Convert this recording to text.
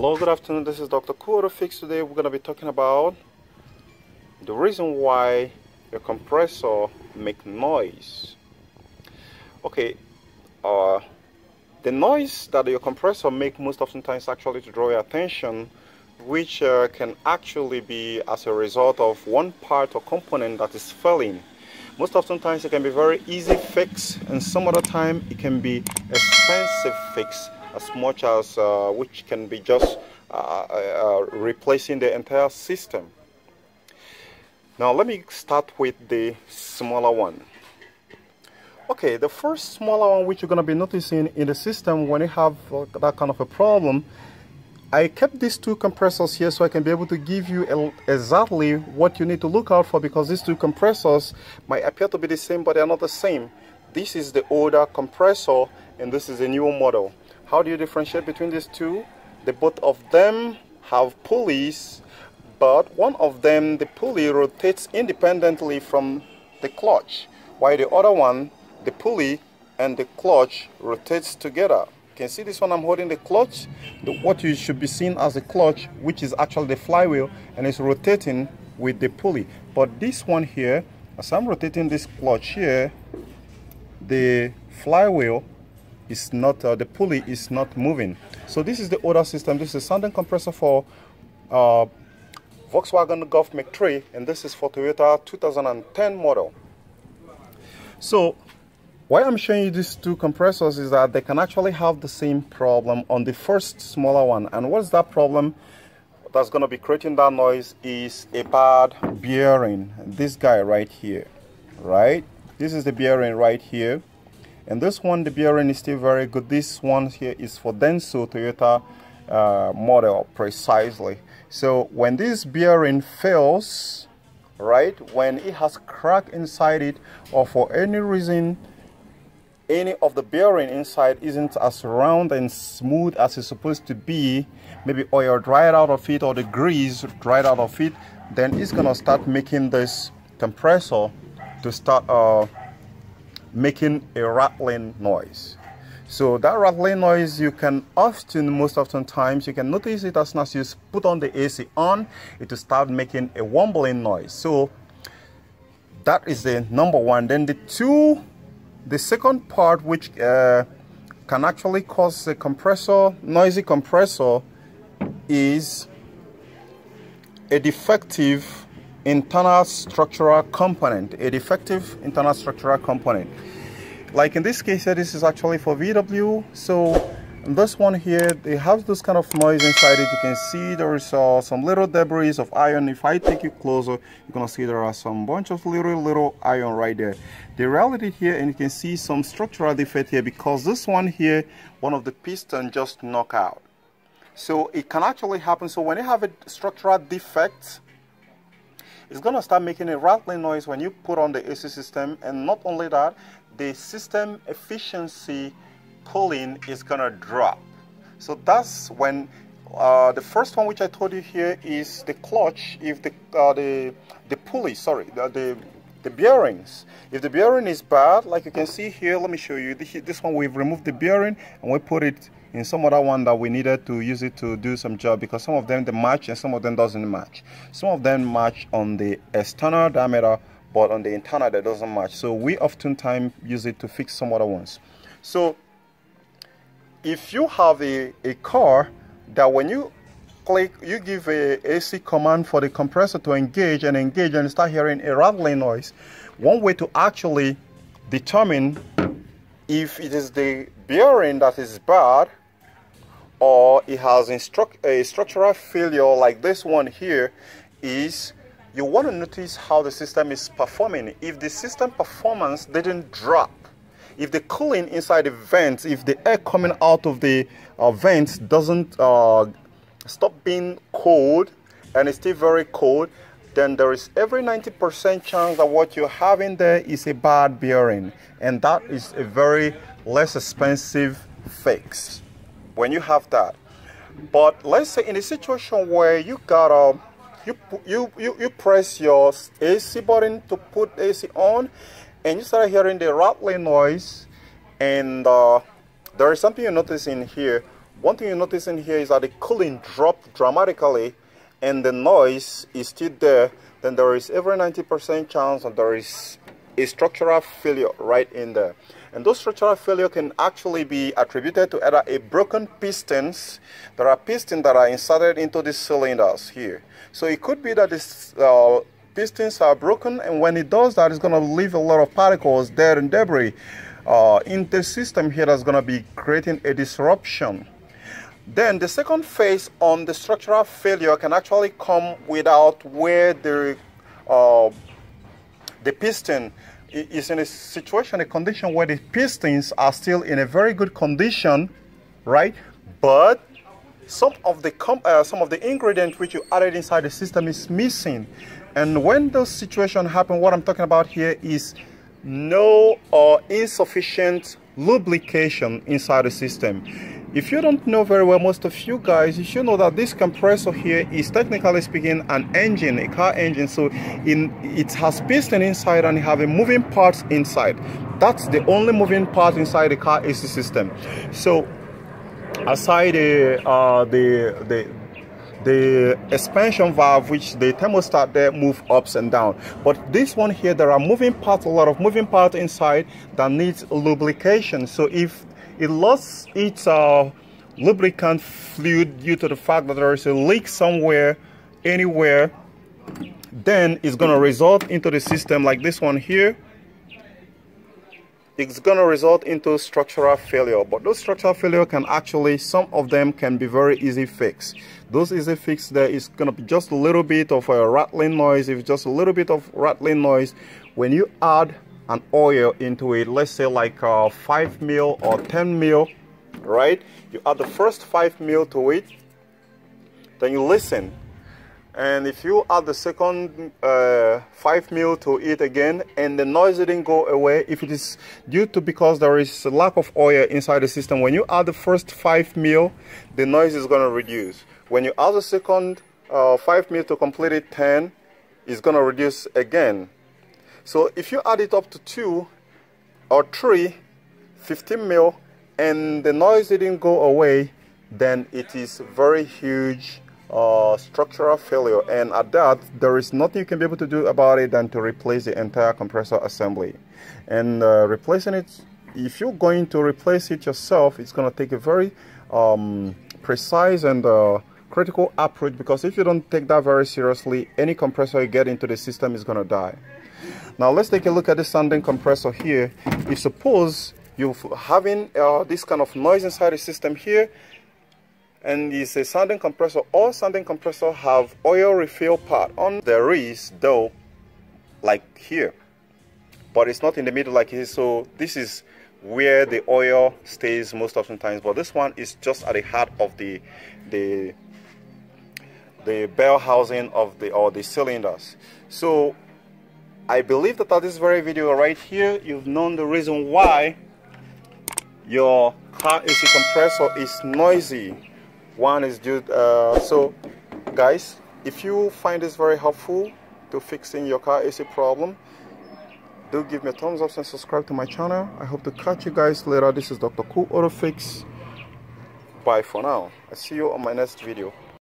Hello, good afternoon. This is Dr. Fix. Today we're going to be talking about the reason why your compressor make noise. Okay, uh, the noise that your compressor make most often times actually to draw your attention which uh, can actually be as a result of one part or component that is failing. Most often times it can be very easy fix and some other time it can be expensive fix as much as uh, which can be just uh, uh, replacing the entire system. Now let me start with the smaller one. Okay, the first smaller one which you're going to be noticing in the system when you have that kind of a problem I kept these two compressors here so I can be able to give you exactly what you need to look out for because these two compressors might appear to be the same but they are not the same. This is the older compressor and this is a newer model. How do you differentiate between these two? The both of them have pulleys, but one of them, the pulley rotates independently from the clutch, while the other one, the pulley and the clutch rotates together. You can see this one I'm holding the clutch, the, what you should be seeing as the clutch, which is actually the flywheel, and it's rotating with the pulley. But this one here, as I'm rotating this clutch here, the flywheel is not, uh, the pulley is not moving. So this is the older system. This is a Sanden compressor for uh, Volkswagen Golf Mach 3 and this is for Toyota 2010 model. So why I'm showing you these two compressors is that they can actually have the same problem on the first smaller one. And what's that problem that's going to be creating that noise is a bad bearing. This guy right here, right? This is the bearing right here and this one the bearing is still very good. This one here is for Denso Toyota uh, model precisely. So when this bearing fails right when it has crack inside it or for any reason any of the bearing inside isn't as round and smooth as it's supposed to be maybe oil dried out of it or the grease dried out of it then it's gonna start making this compressor to start uh, making a rattling noise. So that rattling noise you can often, most often times, you can notice it as soon as you put on the AC on, it will start making a wobbling noise. So that is the number one. Then the two, the second part which uh, can actually cause a compressor, noisy compressor is a defective internal structural component, a defective internal structural component. Like in this case this is actually for VW. So this one here, they have this kind of noise inside it. You can see there is uh, some little debris of iron. If I take it closer, you're gonna see there are some bunch of little, little iron right there. The reality here, and you can see some structural defect here because this one here, one of the piston just knock out. So it can actually happen. So when you have a structural defect, it's going to start making a rattling noise when you put on the AC system. And not only that, the system efficiency pulling is going to drop. So that's when uh, the first one which I told you here is the clutch. If the uh, the the pulley, sorry, the, the the bearings. If the bearing is bad, like you can see here, let me show you. This, this one we've removed the bearing and we put it in some other one that we needed to use it to do some job because some of them they match and some of them doesn't match. Some of them match on the external diameter but on the internal that doesn't match. So we oftentimes use it to fix some other ones. So if you have a, a car that when you click, you give a AC command for the compressor to engage and engage and start hearing a rattling noise. One way to actually determine if it is the bearing that is bad or it has a structural failure like this one here is you want to notice how the system is performing. If the system performance didn't drop, if the cooling inside the vents, if the air coming out of the uh, vents doesn't uh, stop being cold and it's still very cold, then there is every 90% chance that what you have in there is a bad bearing. And that is a very less expensive fix when you have that. But let's say in a situation where you got a you, you, you, you press your AC button to put AC on and you start hearing the rattling noise and uh, there is something you notice in here. One thing you notice in here is that the cooling dropped dramatically and the noise is still there. Then there is every 90% chance that there is a structural failure right in there and those structural failure can actually be attributed to either a broken pistons. There are pistons that are inserted into these cylinders here. So it could be that these uh, pistons are broken and when it does that it's going to leave a lot of particles there and debris uh, in the system here that's going to be creating a disruption. Then the second phase on the structural failure can actually come without where the uh, the piston is in a situation, a condition where the pistons are still in a very good condition, right? But some of the uh, some of the ingredients which you added inside the system is missing. And when those situations happen, what I'm talking about here is no or insufficient lubrication inside the system. If you don't know very well, most of you guys, you should know that this compressor here is technically speaking an engine, a car engine. So in it has piston inside and having moving parts inside. That's the only moving part inside the car AC system. So aside the uh, the the the expansion valve which the thermostat there move ups and down but this one here there are moving parts a lot of moving parts inside that needs lubrication so if it lost its uh, lubricant fluid due to the fact that there is a leak somewhere anywhere. Then it's going to result into the system like this one here. It's going to result into structural failure but those structural failure can actually some of them can be very easy fix. Those easy fix there is going to be just a little bit of a rattling noise. If just a little bit of rattling noise when you add an oil into it. Let's say like uh, 5 mil or 10 mil right? You add the first 5 mil to it then you listen. And if you add the second uh, 5 mil to it again and the noise didn't go away if it is due to because there is a lack of oil inside the system when you add the first 5 mil the noise is going to reduce. When you add the second uh, 5 mil to complete it 10 it's going to reduce again so if you add it up to 2 or 3, 15 mil, and the noise didn't go away, then it is very huge uh, structural failure. And at that, there is nothing you can be able to do about it than to replace the entire compressor assembly. And uh, replacing it, if you're going to replace it yourself, it's going to take a very um, precise and uh, critical approach because if you don't take that very seriously, any compressor you get into the system is going to die. Now let's take a look at the Sanden compressor here. If suppose you're having uh, this kind of noise inside the system here, and it's a Sanden compressor, all Sanden compressor have oil refill part on. There is though, like here, but it's not in the middle like here. So this is where the oil stays most often times. But this one is just at the heart of the the the bell housing of the or the cylinders. So I believe that at this very video right here, you've known the reason why your car AC compressor is noisy. One is due, uh, so guys, if you find this very helpful to fixing your car AC problem, do give me a thumbs up and subscribe to my channel. I hope to catch you guys later. This is Dr. Cool Auto Fix. Bye for now. I see you on my next video.